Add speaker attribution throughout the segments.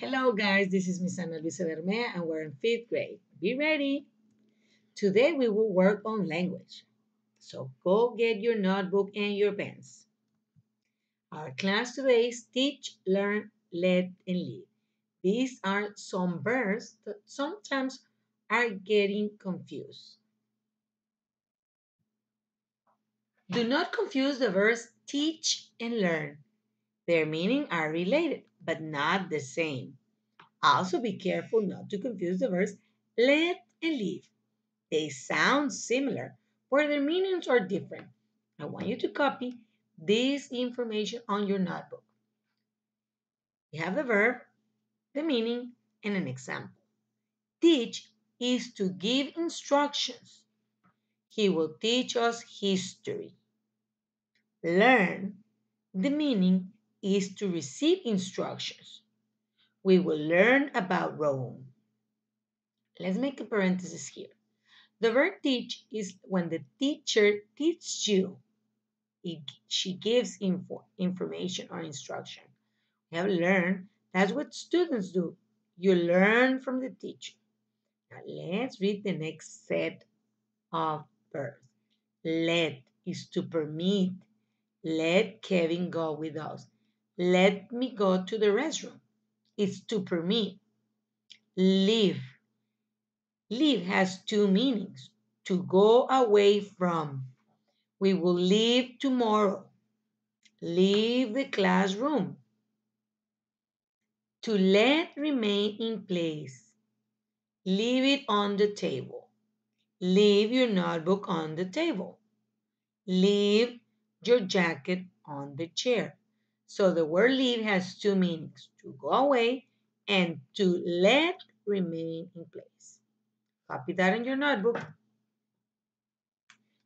Speaker 1: Hello guys, this is Miss Ana Luisa Bermea and we're in fifth grade. Be ready. Today we will work on language. So go get your notebook and your pens. Our class today is teach, learn, let, and live. These are some verbs that sometimes are getting confused. Do not confuse the verbs teach and learn. Their meaning are related, but not the same. Also be careful not to confuse the verbs let and leave. They sound similar, but their meanings are different. I want you to copy this information on your notebook. You have the verb, the meaning, and an example. Teach is to give instructions. He will teach us history. Learn, the meaning is to receive instructions. We will learn about Rome. Let's make a parenthesis here. The verb teach is when the teacher teaches you. It, she gives info, information or instruction. We have learned. That's what students do. You learn from the teacher. Now let's read the next set of verbs. Let is to permit. Let Kevin go with us. Let me go to the restroom. It's to permit. Leave. Leave has two meanings. To go away from. We will leave tomorrow. Leave the classroom. To let remain in place. Leave it on the table. Leave your notebook on the table. Leave your jacket on the chair. So the word leave has two meanings, to go away and to let remain in place. Copy that in your notebook.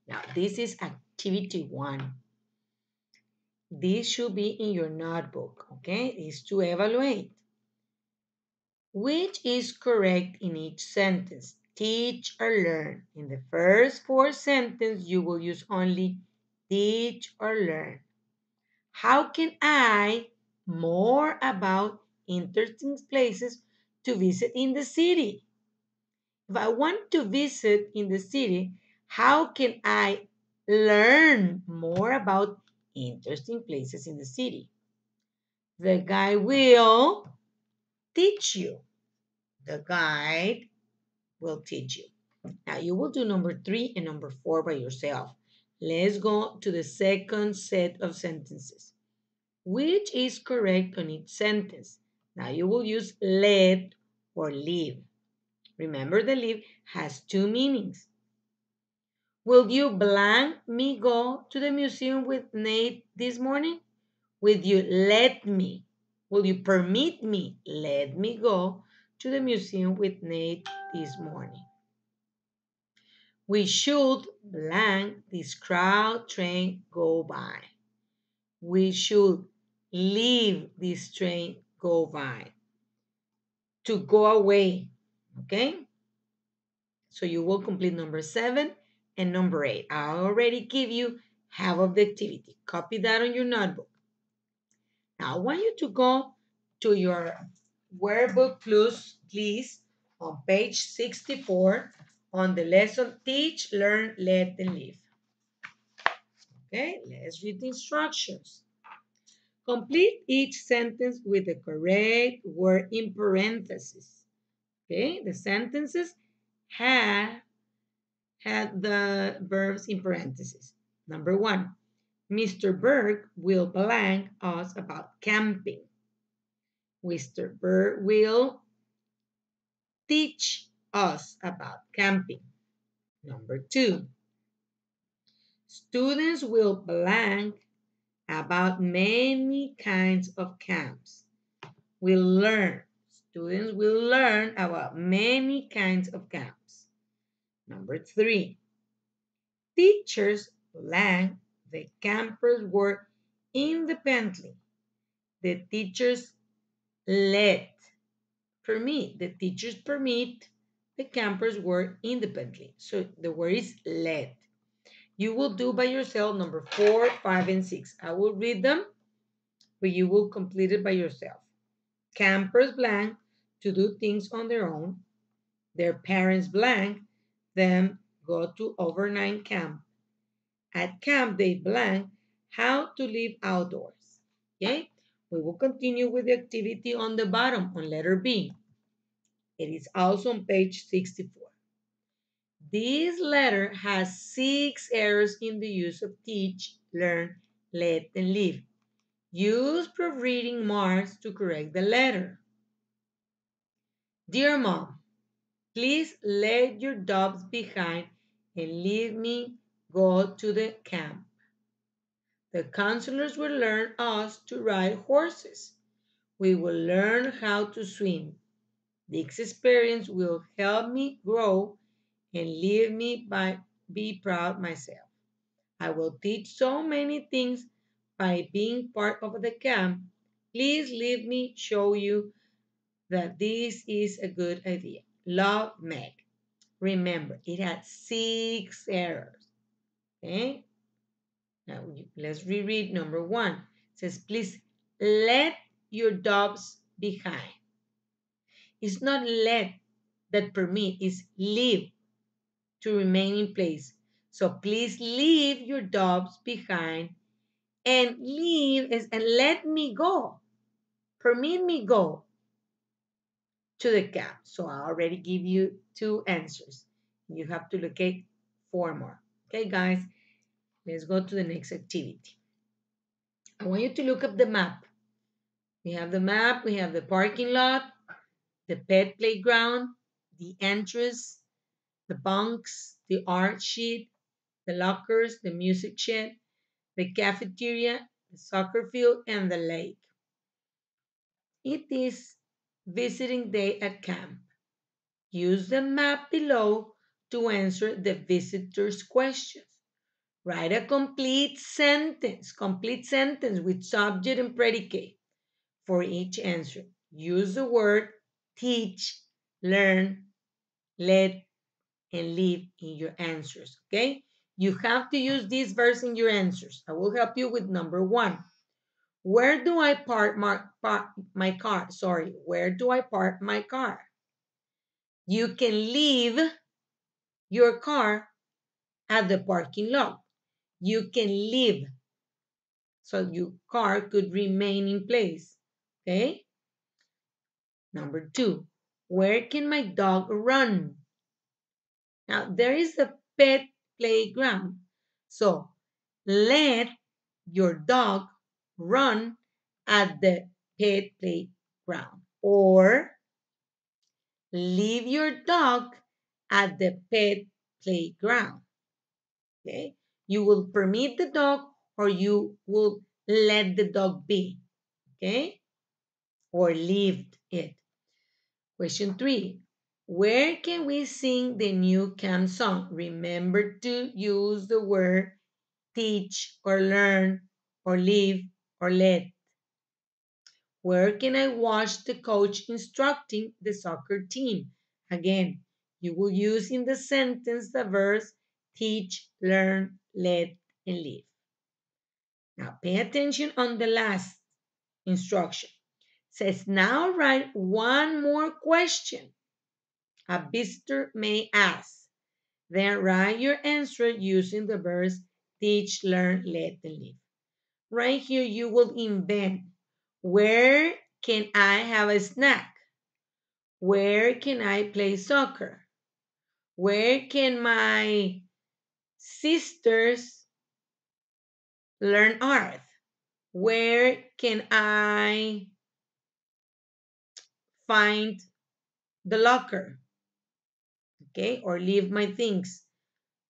Speaker 1: Now, this is activity one. This should be in your notebook, okay? Is to evaluate. Which is correct in each sentence? Teach or learn. In the first four sentences, you will use only teach or learn. How can I more about interesting places to visit in the city? If I want to visit in the city, how can I learn more about interesting places in the city? The guide will teach you. The guide will teach you. Now you will do number three and number four by yourself. Let's go to the second set of sentences. Which is correct on each sentence? Now you will use let or leave. Remember the leave has two meanings. Will you blank me go to the museum with Nate this morning? Will you let me? Will you permit me? Let me go to the museum with Nate this morning. We should blank this crowd train go by. We should leave this train go by. To go away, okay? So you will complete number seven and number eight. I already give you half of the activity. Copy that on your notebook. Now I want you to go to your workbook plus, please, on page 64 on the lesson Teach, Learn, Let, and Live. Okay, let's read the instructions. Complete each sentence with the correct word in parentheses. Okay, the sentences have had the verbs in parentheses. Number one, Mr. Berg will blank us about camping. Mr. Berg will teach us about camping. Number two, students will blank about many kinds of camps. We'll learn, students will learn about many kinds of camps. Number three, teachers blank the campers work independently. The teachers let, permit, the teachers permit the campers work independently. So the word is let. You will do by yourself number four, five, and six. I will read them, but you will complete it by yourself. Campers blank to do things on their own. Their parents blank them go to overnight camp. At camp, they blank how to live outdoors. Okay? We will continue with the activity on the bottom on letter B. It is also on page 64. This letter has six errors in the use of teach, learn, let, and live. Use proofreading marks to correct the letter. Dear mom, please let your dogs behind and leave me go to the camp. The counselors will learn us to ride horses. We will learn how to swim. This experience will help me grow and leave me by be proud myself. I will teach so many things by being part of the camp. Please let me show you that this is a good idea. Love Meg. Remember, it had six errors. Okay? Now let's reread number one. It says, please let your dogs behind. It's not let that permit, it's leave to remain in place. So please leave your dogs behind and leave is and let me go. Permit me go to the camp. So I already give you two answers. You have to locate four more. Okay, guys, let's go to the next activity. I want you to look up the map. We have the map, we have the parking lot, the pet playground, the entrance, the bunks, the art sheet, the lockers, the music shed, the cafeteria, the soccer field, and the lake. It is visiting day at camp. Use the map below to answer the visitor's questions. Write a complete sentence, complete sentence with subject and predicate for each answer. Use the word teach, learn, let, and live in your answers, okay? You have to use this verse in your answers. I will help you with number one. Where do I park my, park my car? Sorry, where do I park my car? You can leave your car at the parking lot. You can leave. So your car could remain in place. Okay? Number two, where can my dog run? Now, there is a pet playground. So, let your dog run at the pet playground. Or, leave your dog at the pet playground. Okay? You will permit the dog or you will let the dog be. Okay? Or leave it. Question three. Where can we sing the new camp song? Remember to use the word teach or learn or live or let. Where can I watch the coach instructing the soccer team? Again, you will use in the sentence the verbs teach, learn, let, and live. Now pay attention on the last instruction. Says now write one more question a visitor may ask. Then write your answer using the verbs teach, learn, let, and live. Right here, you will invent where can I have a snack? Where can I play soccer? Where can my sisters learn art? Where can I find the locker? Okay, or leave my things.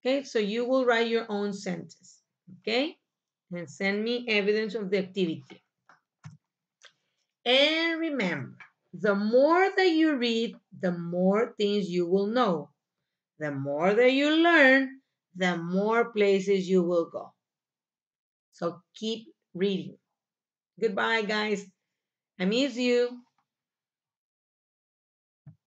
Speaker 1: Okay, so you will write your own sentence. Okay, and send me evidence of the activity. And remember, the more that you read, the more things you will know. The more that you learn, the more places you will go. So keep reading. Goodbye, guys. I miss you.